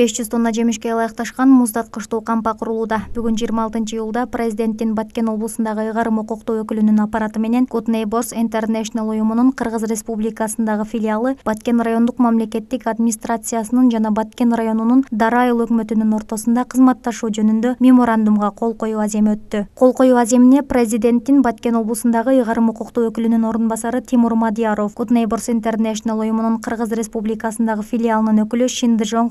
беш жүз тонна жемишке ылайыкташкан муздаткычтуу кампа курулууда бүгүн жыйырма алтынчы июлда президенттин баткен облусундагы ыйгарым укуктуу өкүлүнүн аппараты менен good neighbors international уюмунун кыргыз республикасындагы филиалы баткен райондук мамлекеттик администрациясынын жана баткен районунун дара айыл өкмөтүнүн ортосунда кызматташуу жөнүндө меморандумга кол коюу аземи өттү. Кол коюу аземине президенттин баткен облусундагы ыйгарым укуктуу өкүлүнүн орун басары тимур мадияров good neighbors international уюмунун кыргыз республикасындагы филиалынын өкүлү шиндыжон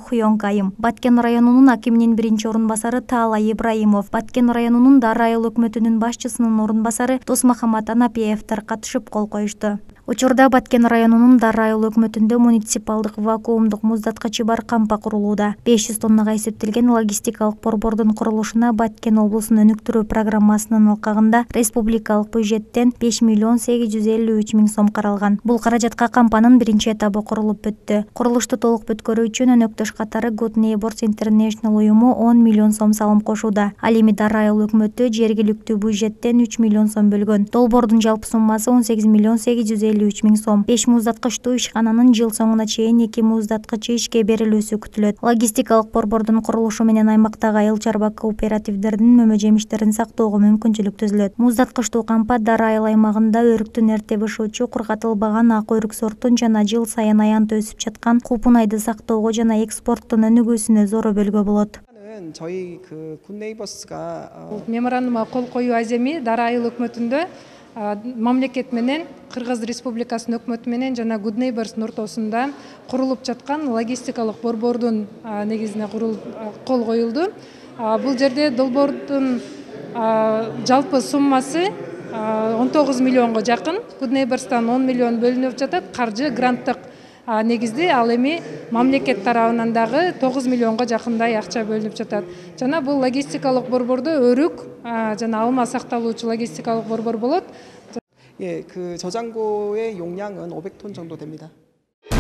баткен районунун акиминин биринчи орун басары таалай ибраимов. Баткен районунун дары айыл өкмөтүнүн башчысынын орун басары досмахамат анапиевдер катышып кол коюшту учурда баткен районунун дары айыл өкмөтүндө муниципалдык вакуумдук муздаткычы бар кампа курулууда. Беш жүз тоннага эсептелген логистикалык борбордун курулушуна баткен облусун өнүктүрүү программасынын алкагында республикалык бюджеттен беш миллион сегиз жүз элүү үч миң сом каралган. Бул каражатка кампанын биринчи этабы курулуп бүттү курулушту толук бүткөрүү үчүн өнөктөш катары good neighbors international уюму он миллион сом салым кошууда. Ал эми дары айыл өкмөтү жергиликтүү бюджеттен үч миллион сом бөлгөн. Долбоордун жалпы суммасы он сегиз миллион сегиз жүз элүү үч миң сом беш муздаткычтуу ишкананын жыл соңуна чейин эки муздаткычы ишке берилүүсү күтүлөт логистикалык борбордун курулушу менен аймактагы айыл чарба кооперативдеринин мөмө жемиштерин сактоого мүмкүнчүлүк түзүлөт муздаткычтуу кампа дары айыл аймагында өрүктүн эрте бышуучу кургатылбаган ак өрүк сортун жана жыл сайын аянтта өсүп жаткан купунайды сактоого жана экспорттун өнүгүүсүнө зор өбөлгө болот 저희 그 굿네이버스가 меморандумга кол коюу аземи дары айыл өкмөтүндө мамлекет менен кыргыз республикасынын өкмөтү менен жана good neighborsдун ортосунда курулуп жаткан логистикалык борбордун негизине кол коюлду. Бул жерде долбоордун жалпы суммасы он тогуз миллионго жакын. Good neighborsдан он миллион бөлүнүп жатат. Каржы гранттык негизде ал эми мамлекет тарабынан дагы тогуз миллионго жакындай акча бөлүнүп жатат жана бул логистикалык борбордо өрүк жана алма сакталуучу логистикалык борбор болот 예, 그 저장고의 용량은 500톤 정도 됩니다.